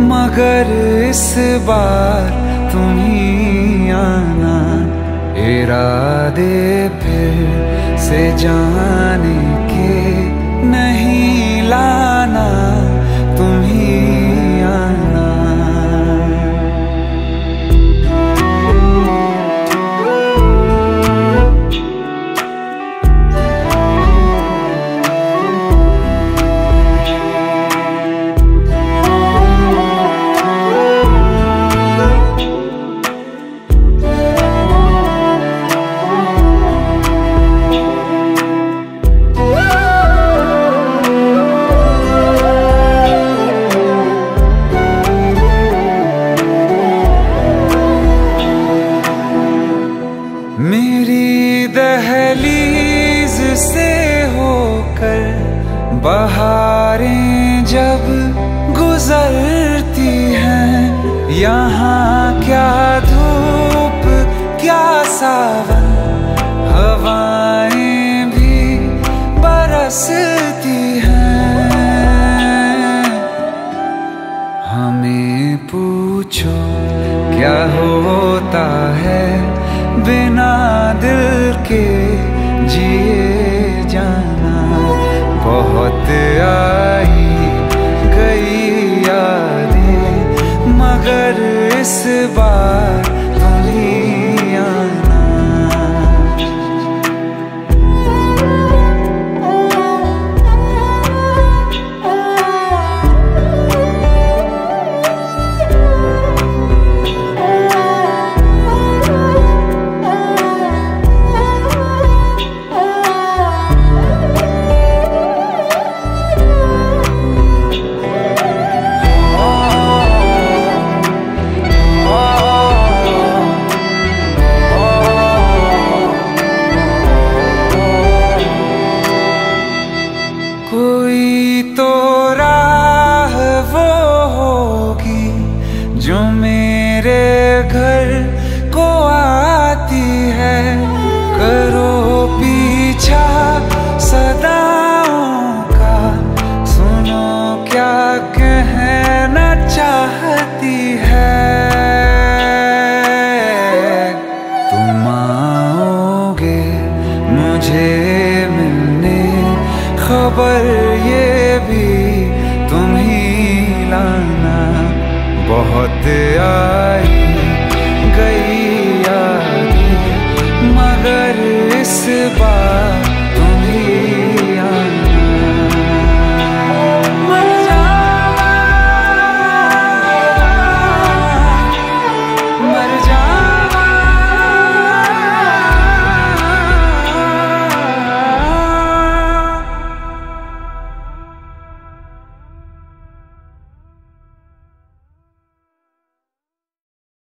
मगर इस बार तुम ही आना इरादे फिर से जाने। दहलीज से होकर बहारें जब गुजरती हैं, यहाँ क्या धूप, क्या सावन, हवाएँ भी बरसती हैं। हमें पूछो, क्या होता है? बिना दिल के जिए जाना। बहुत आई गई यादें मगर इस बार जो मेरे घर को आती है, करो पीछा सदाओं का। सुनो क्या कहना चाहती है। तुम आओगे मुझे मिलने खबर गई